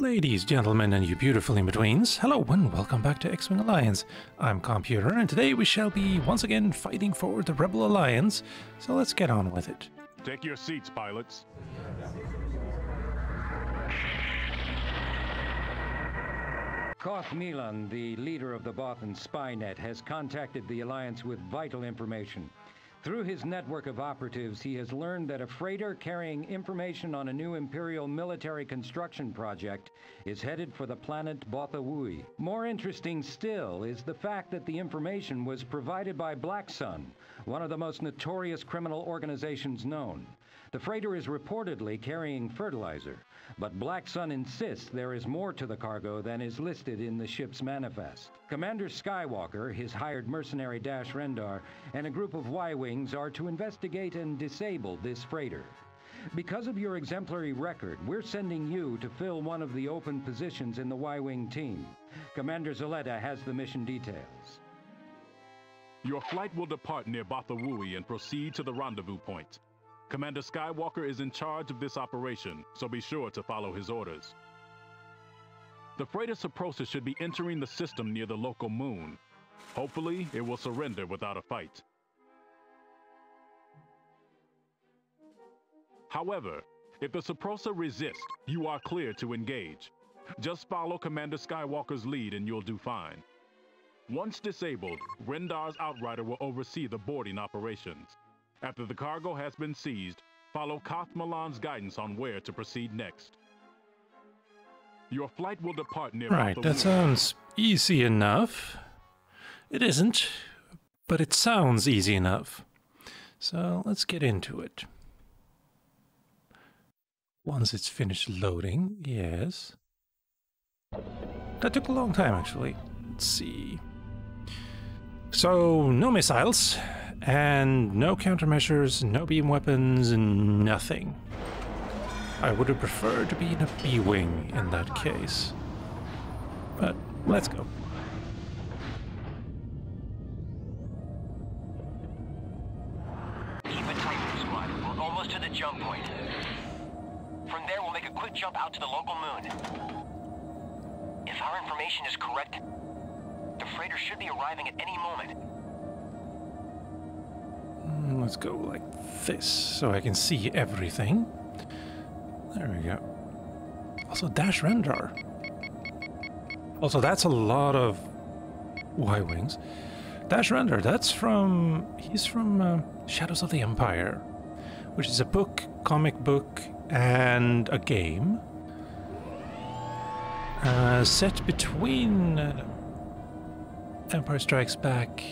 Ladies, gentlemen, and you beautiful in-betweens, hello and welcome back to X-Wing Alliance. I'm Calmputer, and today we shall be once again fighting for the Rebel Alliance, so let's get on with it. Take your seats, pilots. Koth Melan, the leader of the Bothan Spynet, has contacted the Alliance with vital information. Through his network of operatives, he has learned that a freighter carrying information on a new Imperial military construction project is headed for the planet Bothawui. More interesting still is the fact that the information was provided by Black Sun, one of the most notorious criminal organizations known. The freighter is reportedly carrying fertilizer, but Black Sun insists there is more to the cargo than is listed in the ship's manifest. Commander Skywalker, his hired mercenary Dash Rendar, and a group of Y-Wings are to investigate and disable this freighter. Because of your exemplary record, we're sending you to fill one of the open positions in the Y-Wing team. Commander Zaletta has the mission details. Your flight will depart near Bothawui and proceed to the rendezvous point. Commander Skywalker is in charge of this operation, so be sure to follow his orders. The freighter Suprosa should be entering the system near the local moon. Hopefully, it will surrender without a fight. However, if the Suprosa resists, you are clear to engage. Just follow Commander Skywalker's lead and you'll do fine. Once disabled, Rendar's Outrider will oversee the boarding operations. After the cargo has been seized, follow Koth Melan's guidance on where to proceed next. Your flight will depart near Right, that sounds easy enough. It isn't, but it sounds easy enough. So let's get into it. Once it's finished loading, yes. That took a long time, actually. Let's see. So, no missiles, and no countermeasures, no beam weapons, nothing. I would have preferred to be in a B-Wing in that case. But let's go. Keep it tight, squad. We're almost to the jump point. From there, we'll make a quick jump out to the local moon. If our information is correct, the freighter should be arriving at any moment. Let's go like this so I can see everything. There we go. Also, Dash Rendar. Also, that's a lot of Y-Wings. Dash Rendar, that's from... He's from uh, Shadows of the Empire, which is a book, comic book, and a game. Uh, set between uh, Empire Strikes Back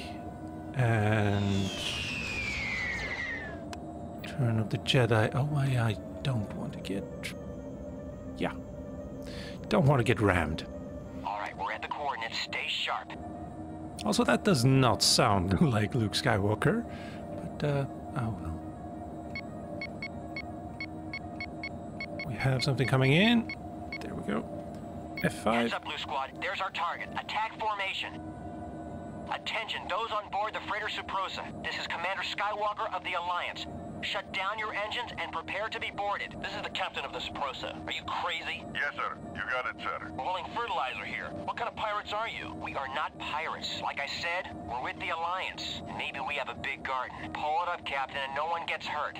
and Return of the Jedi. Oh, I, I don't want to get... Yeah. Don't want to get rammed. Alright, we're at the coordinates. Stay sharp. Also, that does not sound like Luke Skywalker. But, uh, oh well. We have something coming in. There we go. F5. Heads up, Blue Squad. There's our target. Attack formation. Attention, those on board the freighter Suprosa. This is Commander Skywalker of the Alliance. Shut down your engines and prepare to be boarded. This is the captain of the Suprosa. Are you crazy? Yes, sir. You got it, sir. We're hauling fertilizer here. What kind of pirates are you? We are not pirates. Like I said, we're with the Alliance. Maybe we have a big garden. Pull it up, Captain, and no one gets hurt.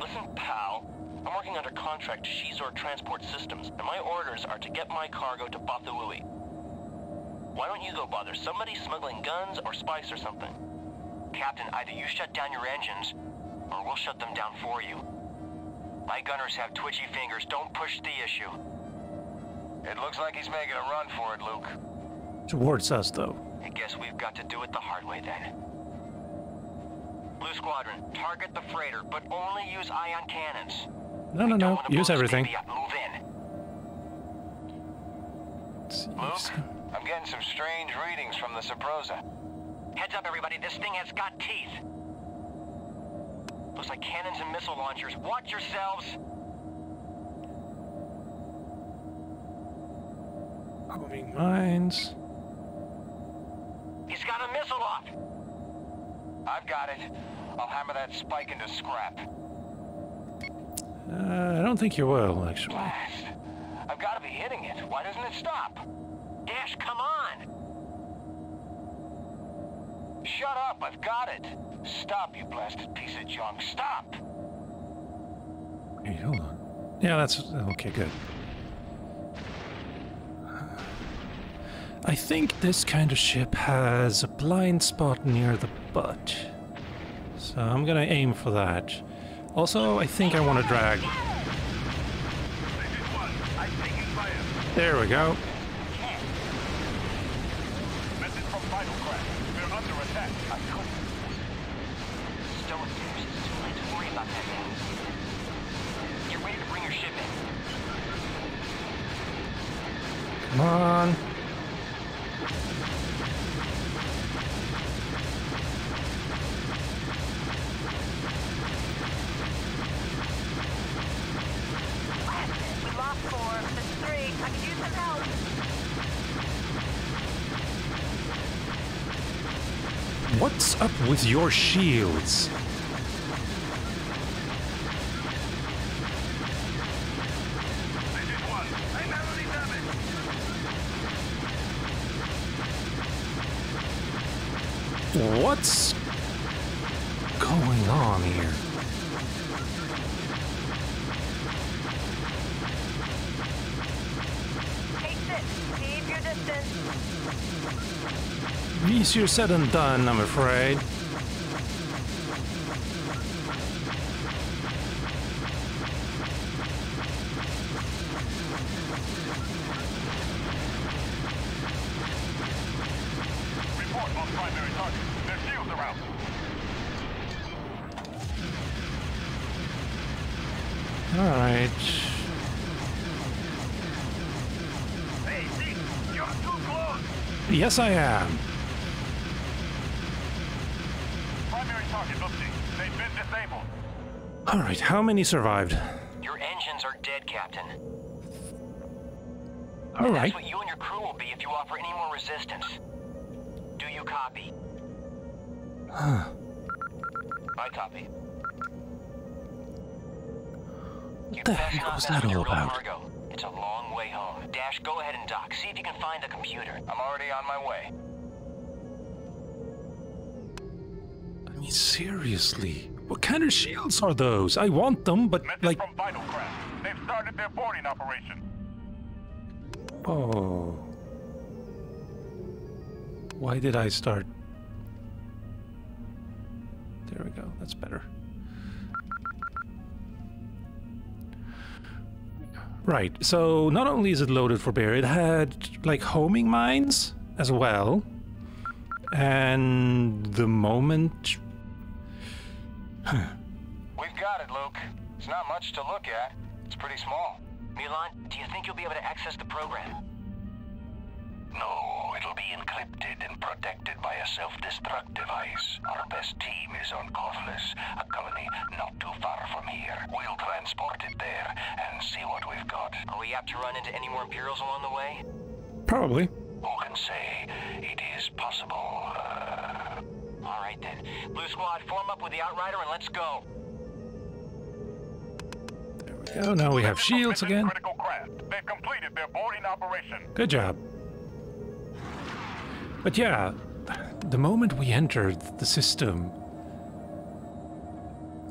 Listen, pal. I'm working under contract to Xizor Transport Systems, and my orders are to get my cargo to Bothawui. Why don't you go bother somebody smuggling guns or spice or something? Captain, either you shut down your engines, or we'll shut them down for you. My gunners have twitchy fingers. Don't push the issue. It looks like he's making a run for it, Luke. Towards us, though. I guess we've got to do it the hard way then. Blue Squadron, target the freighter, but only use ion cannons. No, no, no. Use everything. Move in. Luke, I'm getting some strange readings from the Suprosa. Heads up, everybody. This thing has got teeth. Looks like cannons and missile launchers. Watch yourselves. Homing mines. He's got a missile off. I've got it. I'll hammer that spike into scrap. Uh, I don't think you will, actually. Blast. I've got to be hitting it. Why doesn't it stop? Dash, come on! Shut up, I've got it. Stop, you blasted piece of junk. Stop! Hey, hold on. Yeah, that's okay. Good. I think this kind of ship has a blind spot near the butt, so I'm gonna aim for that. Also, I think I want to drag. There we go. Under attack. I couldn't. Dash, it's too late to worry about that now. Get ready to bring your ship in. Come on. What's up with your shields? What's going on here? Hey, six. Keep your distance. Easier said than done, I'm afraid. Yes, I primary target. There's shields around. Alright. Hey, Zeke, you're too close. Yes, I am. Primary target update. They've been disabled. Alright, how many survived? Your engines are dead, Captain. Alright. That's what you and your crew will be if you offer any more resistance. Do you copy? I copy. What the heck was that all about? Cargo. It's a long way home. Dash, go ahead and dock. See if you can find the computer. I'm already on my way. I mean, seriously. What kind of shields are those? I want them, but Message like... from. They've started their boarding operation. Oh. Why did I start? There we go. That's better. Right. So not only is it loaded for bear, it had like homing mines as well. And the moment We've got it, Luke. It's not much to look at. It's pretty small. Melan, do you think you'll be able to access the program? No, it'll be encrypted and protected by a self-destruct device. Our best team is on Corvus, a colony not too far from here. We'll transport it there and see what we've got. Are we apt to run into any more Imperials along the way? probably. Who can say it is possible? Uh, All right then. Blue Squad, form up with the Outrider and let's go. There we go. Now we have shields again. Critical craft. They've completed their boarding operation. Good job. But yeah, the moment we entered the system,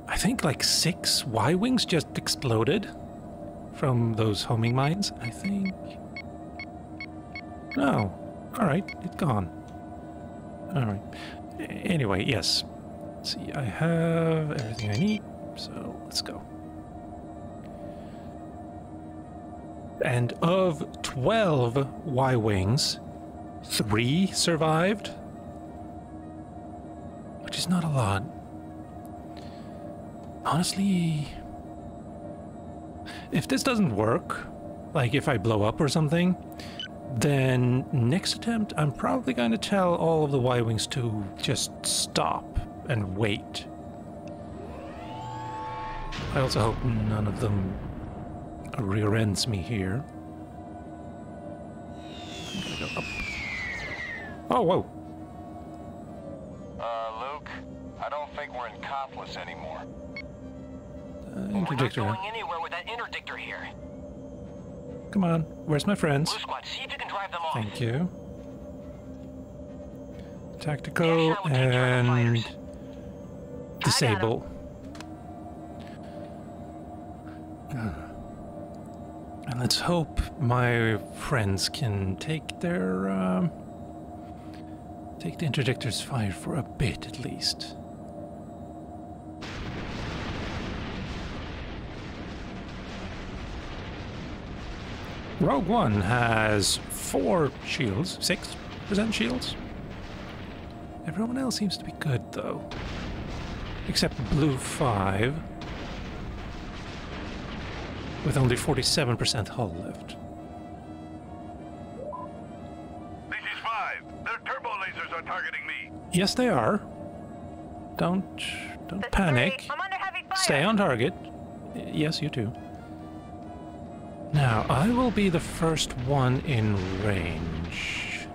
I think like six Y Wings just exploded from those homing mines, I think. Oh, no. Alright, it's gone. Alright. Anyway, yes. Let's see, I have everything I need, so let's go. And of 12 Y Wings, three survived, which is not a lot. Honestly, if this doesn't work, like if I blow up or something, then next attempt I'm probably going to tell all of the Y Wings to just stop and wait. I also hope none of them rear ends me here. Go. Oh, whoa. uh, Luke, I don't think we're in Copless anymore. We're not interdictor. going anywhere with that interdictor here. Come on, where's my friends? Squad, see if you can drive them off. Thank you. Tactical Yeah, sure, we'll take care of the and disable. And let's hope my friends can take their um, take the interdictor's fire for a bit at least. Rogue One has four shields, six percent shields. Everyone else seems to be good though, except Blue Five, with only forty-seven percent hull left. This is five. Their turbo lasers are targeting me. Yes, they are. Don't don't This panic. three. I'm under heavy fire. Stay on target. Yes, you too. Now, I will be the first one in range.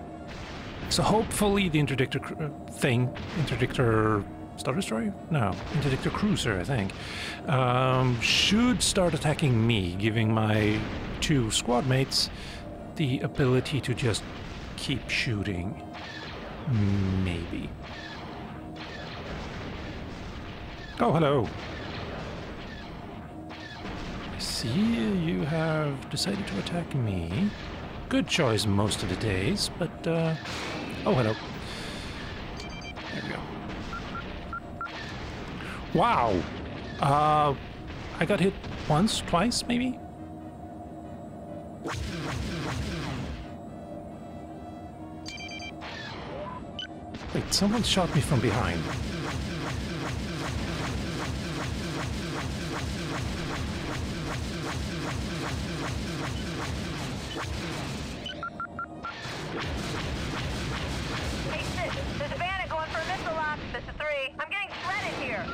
So hopefully the interdictor uh, thing, interdictor Star Destroyer? No, interdictor cruiser, I think, um, should start attacking me, giving my two squad mates the ability to just keep shooting. Maybe. Oh, hello. See you have decided to attack me. Good choice most of the days, but, uh... Oh, hello. There we go. Wow! Uh... I got hit once, twice, maybe? Wait, someone shot me from behind. Hey, going for a missile. This is three. I'm getting shredded here.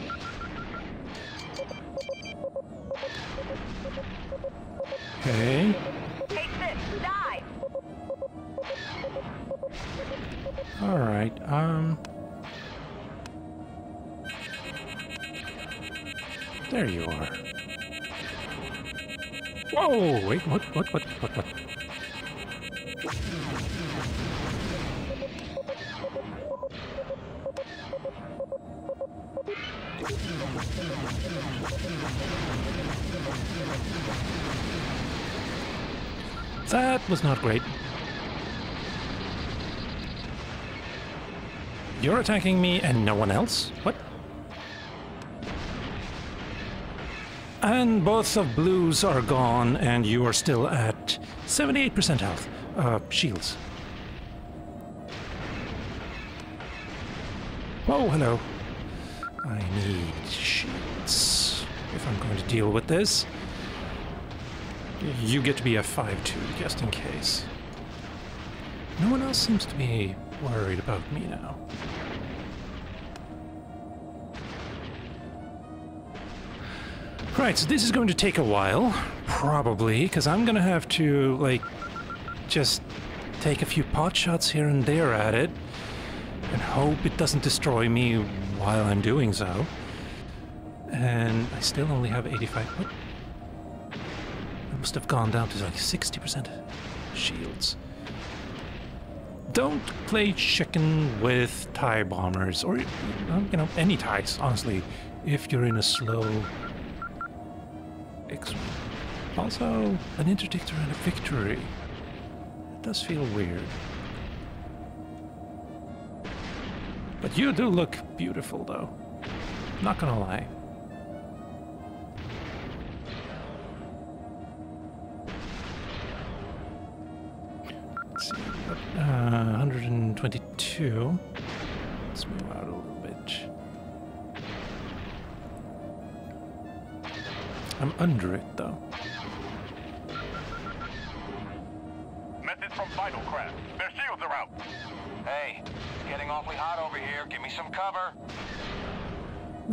Okay. Hey, sis, die. Alright, um... There you are. Whoa! Wait, what, what, what, what, what? That was not great. You're attacking me and no one else? What? And both of blues are gone, and you are still at 78% health. Uh, shields. Oh, hello. I need shields if I'm going to deal with this. You get to be a 5-2, just in case. No one else seems to be worried about me now. Right, so this is going to take a while, probably, because I'm gonna have to, like, just take a few pot shots here and there at it, and hope it doesn't destroy me while I'm doing so. And I still only have 85. What? I must have gone down to like 60% shields. Don't play chicken with tie bombers, or, you know, any ties, honestly, if you're in a slow. Also, an interdictor and a victory. It does feel weird. But you do look beautiful, though. Not gonna lie. Let's see. Uh, 122. I'm under it, though. Message from Vital Craft. Their shields are out. Hey, it's getting awfully hot over here. Give me some cover.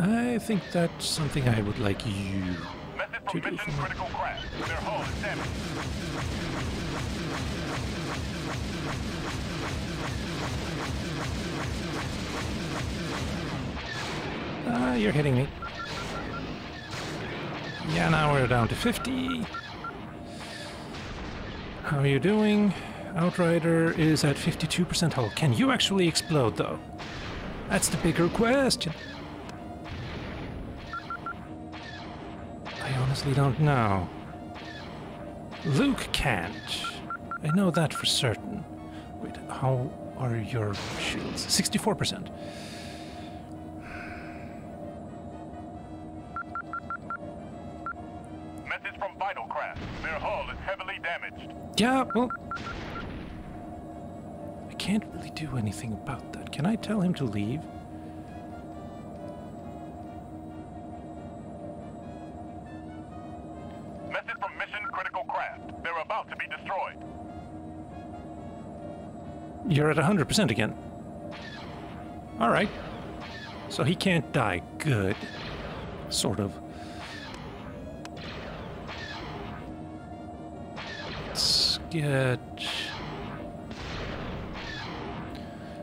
I think that's something I would like you Message To do Mission for- Critical Craft. Their hull is damaged. Ah, you're hitting me. Yeah, now we're down to 50. How are you doing? Outrider is at 52% hull. Can you actually explode, though? That's the bigger question. I honestly don't know. Luke can't. I know that for certain. Wait, how are your shields? 64%. Yeah, well... I can't really do anything about that. Can I tell him to leave? Message from Mission Critical Craft. They're about to be destroyed. You're at 100% again. Alright. So he can't die. Good. Sort of.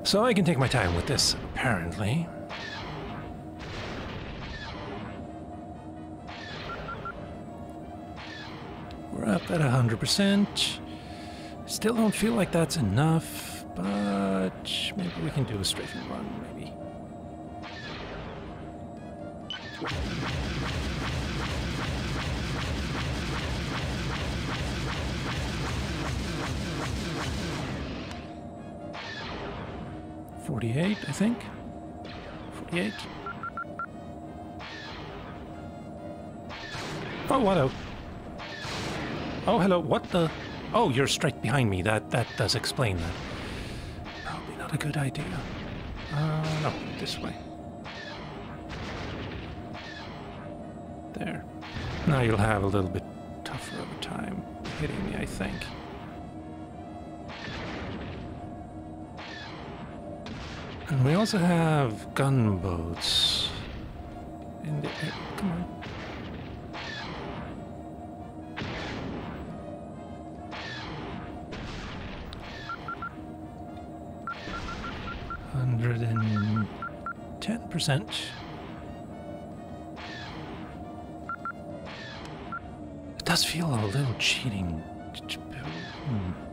So I can take my time with this, apparently. We're up at 100%. Still don't feel like that's enough, but maybe we can do a strafing run, maybe. Forty-eight, I think. Forty-eight. Oh, what a... Oh, hello, what the... Oh, you're straight behind me. That that does explain that. Probably not a good idea. Uh, no, this way. There. Now you'll have a little bit tougher of a time hitting me, I think. And we also have gunboats in the air. Come on. Hundred and ten percent. It does feel a little cheating. Hmm.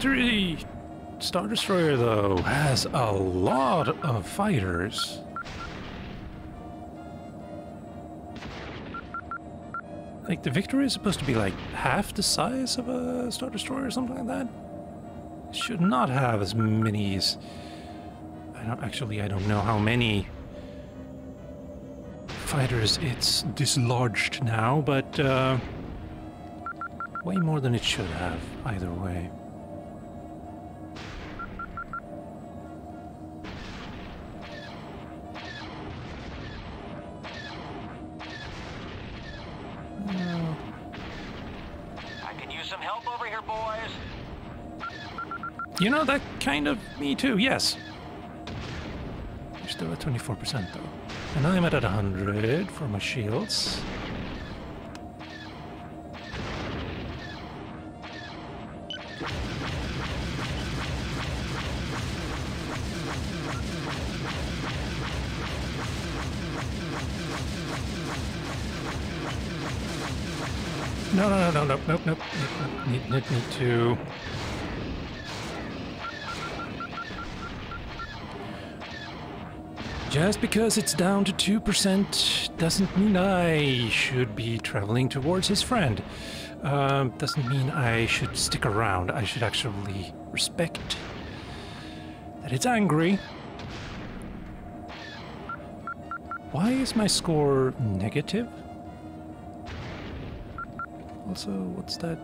victory Star Destroyer though has a lot of fighters. Like the Victory is supposed to be like half the size of a Star Destroyer or something like that should not have as many as... I don't actually, I don't know how many fighters it's dislodged now, but uh, way more than it should have, either way. You know, that kind of me too, yes. You're still at 24% though. And I'm at 100 for my shields. No, no, no, no, nope, nope, nope. Need, need, need to... Just because it's down to 2% doesn't mean I should be traveling towards his friend. Um, doesn't mean I should stick around. I should actually respect that it's angry. Why is my score negative? Also, what's that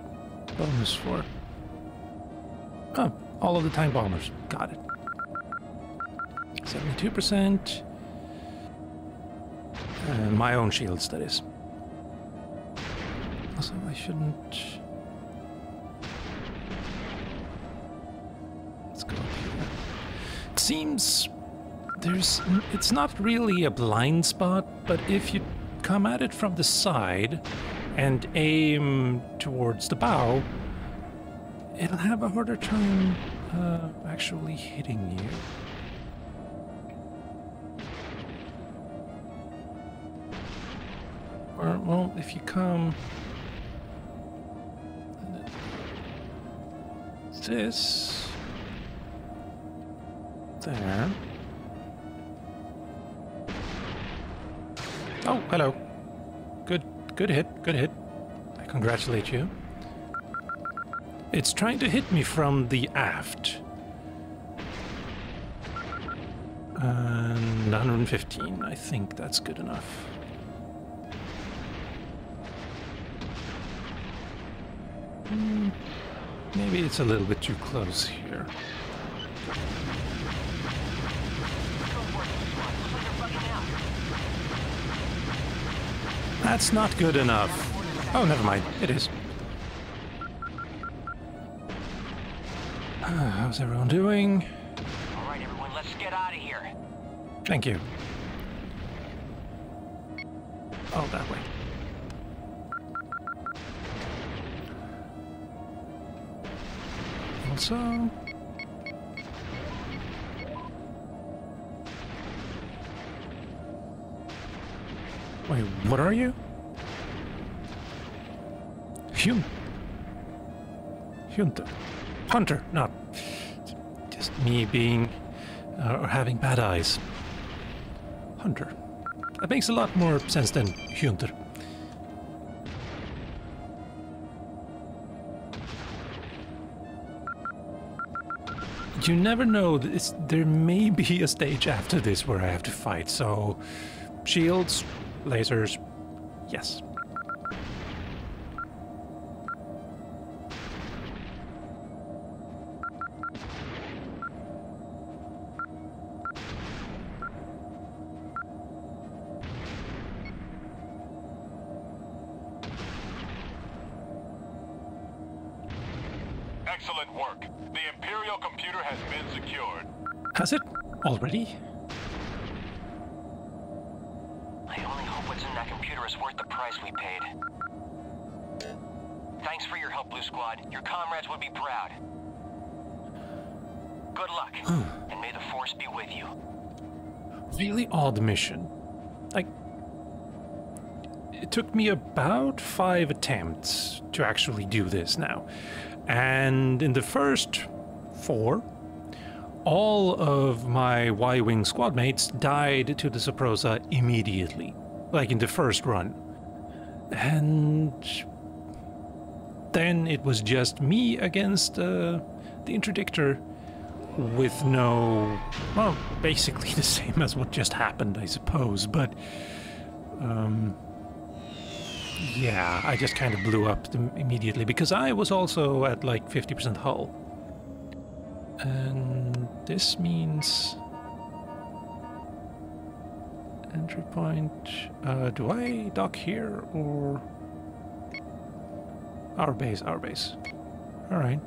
bonus for? Oh, all of the time bombers. Got it. 72%. Uh, my own shields, that is. Also, I shouldn't... Let's go up here. It seems there's... It's not really a blind spot, but if you come at it from the side and aim towards the bow, it'll have a harder time uh, actually hitting you. Or, well, if you come... This... There. Oh, hello. Good, good hit, good hit. I congratulate you. It's trying to hit me from the aft. Uh, and 115, I think that's good enough. Hmm. maybe it's a little bit too close here. That's not good enough. Oh, never mind. It is. Ah, how's everyone doing? All right, everyone, let's get out of here. Thank you. Oh, that way. Also... Wait, what are you? Hum... Hunter. Hunter, not... Just me being... Uh, or having bad eyes. Hunter. That makes a lot more sense than Hunter. You never know. This, there may be a stage after this where I have to fight, so... Shields, lasers, yes. Took me about five attempts to actually do this now. And in the first four, all of my Y-Wing squad mates died to the Suprosa immediately. Like in the first run. And then it was just me against uh, the interdictor with no well basically the same as what just happened i suppose but um yeah i just kind of blew up immediately because i was also at like 50% hull and this means entry point uh do i dock here or our base our base all right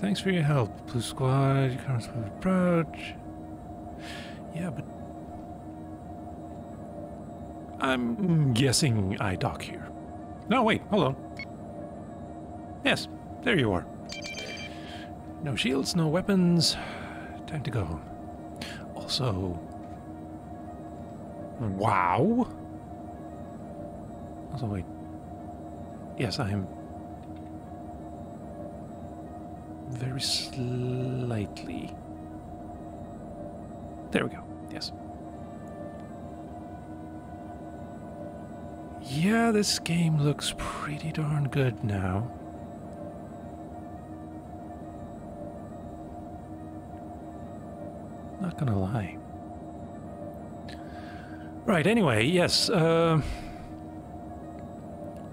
Thanks for your help, Blue Squad. Comes with approach. Yeah, but I'm guessing I dock here. No, wait, hold on. Yes, there you are. No shields, no weapons. Time to go home. Also, wow. Also, wait. Yes, I am very slightly. There we go. Yeah, this game looks pretty darn good now. Not gonna lie. Right, anyway, yes, uh,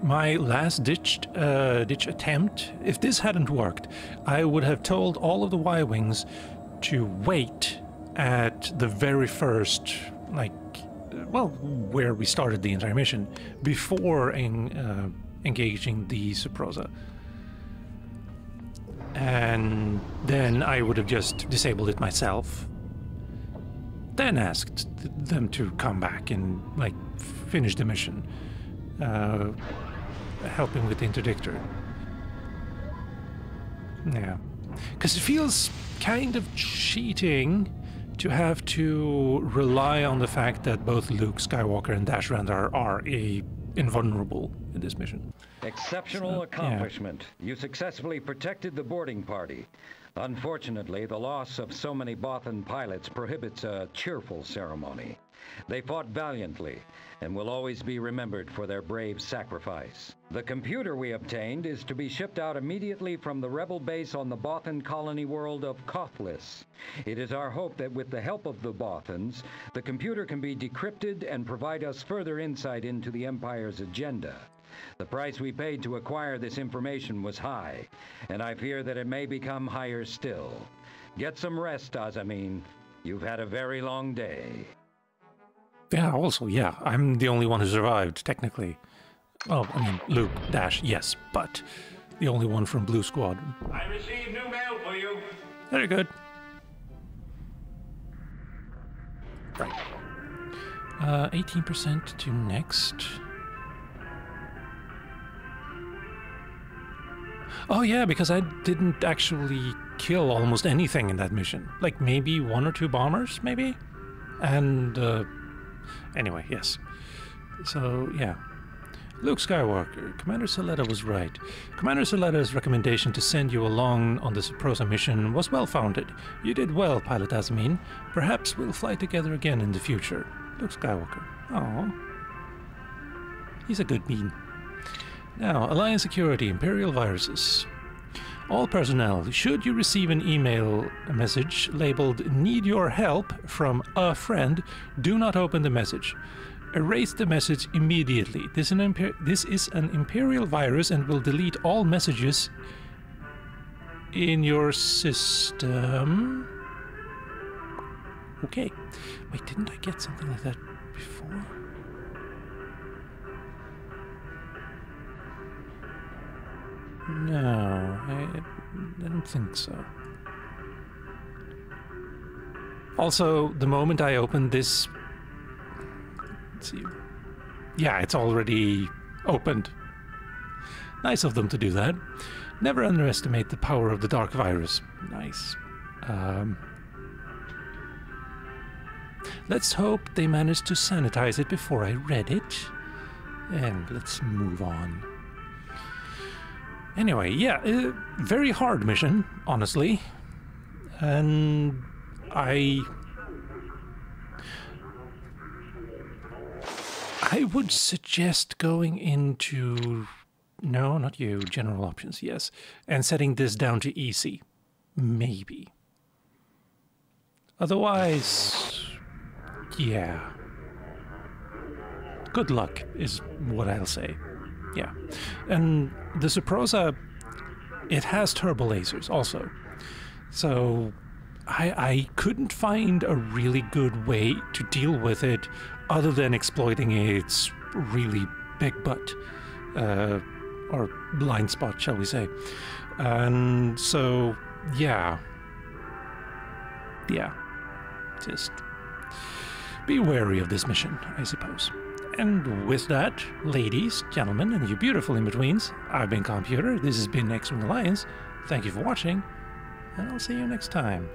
my last ditch, uh, ditch attempt, if this hadn't worked, I would have told all of the Y-Wings to wait at the very first, like, well, where we started the entire mission before uh, engaging the Suprosa. And then I would have just disabled it myself. Then asked th- them to come back and, like, finish the mission. Uh, helping with the interdictor. Yeah. Because it feels kind of cheating to have to rely on the fact that both Luke Skywalker and Dash Rendar are a invulnerable in this mission. Exceptional So, yeah. accomplishment. You successfully protected the boarding party. Unfortunately, the loss of so many Bothan pilots prohibits a cheerful ceremony. They fought valiantly and will always be remembered for their brave sacrifice. The computer we obtained is to be shipped out immediately from the rebel base on the Bothan colony world of Kothlis. It is our hope that with the help of the Bothans, the computer can be decrypted and provide us further insight into the Empire's agenda. The price we paid to acquire this information was high, and I fear that it may become higher still. Get some rest, Azzameen. You've had a very long day. Yeah, also, yeah, I'm the only one who survived, technically. Oh, I mean, Luke, Dash, yes, but the only one from Blue Squad. I received new mail for you. Very good. Right. Uh, 18% to next. Oh yeah, because I didn't actually kill almost anything in that mission. Like maybe one or two bombers, maybe? And, uh, anyway, yes. So, yeah. Luke Skywalker, Commander Zaletta was right. Commander Zaletta's recommendation to send you along on this Prosa mission was well founded. You did well, Pilot Azzameen. Perhaps we'll fly together again in the future. Luke Skywalker. Oh. He's a good bean. Now, Alliance Security, Imperial Viruses. All personnel, should you receive an email message labeled Need Your Help from a friend, do not open the message. Erase the message immediately. This, this is an Imperial virus and will delete all messages in your system. Okay. Wait, didn't I get something like that before? No, I, don't think so. Also, the moment I opened this. See. Yeah, it's already opened. Nice of them to do that. Never underestimate the power of the dark virus. Nice. Um, let's hope they managed to sanitize it before I read it. And let's move on. Anyway, yeah, uh, very hard mission, honestly. And I. I would suggest going into. No, not you, general options, yes. And setting this down to easy. Maybe. Otherwise. Yeah. Good luck, is what I'll say. Yeah. And the Suprosa, it has turbo lasers also. So I, I couldn't find a really good way to deal with it other than exploiting its really big butt. Uh, or blind spot, shall we say. And so, yeah. Yeah. Just be wary of this mission, I suppose. And with that, ladies, gentlemen, and you beautiful in-betweens, I've been Calmputer, this has been X-Wing Alliance, thank you for watching, and I'll see you next time.